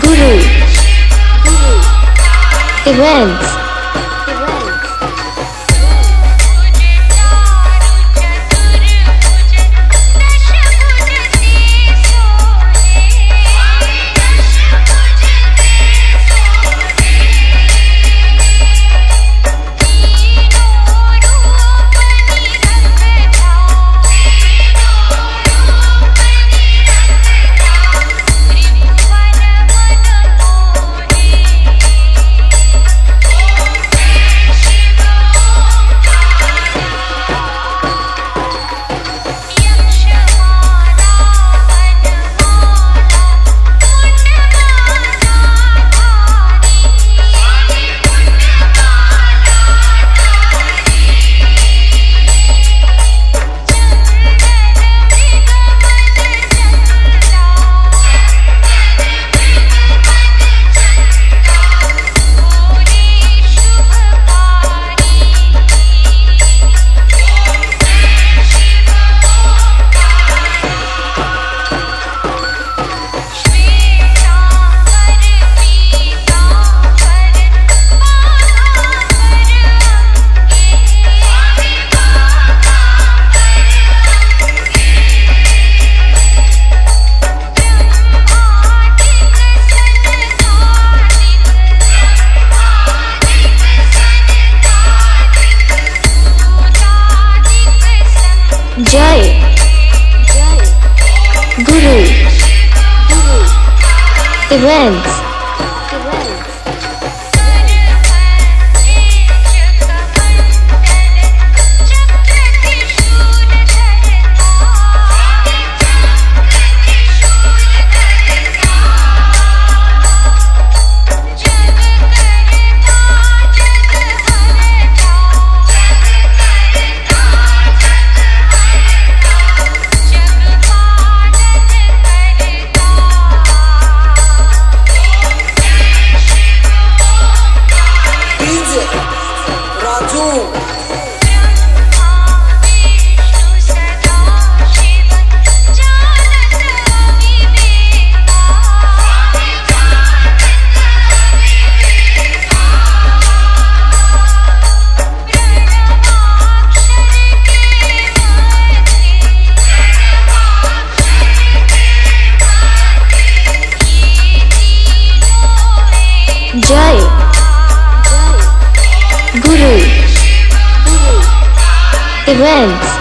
Guru. Events. Events DJ Raju events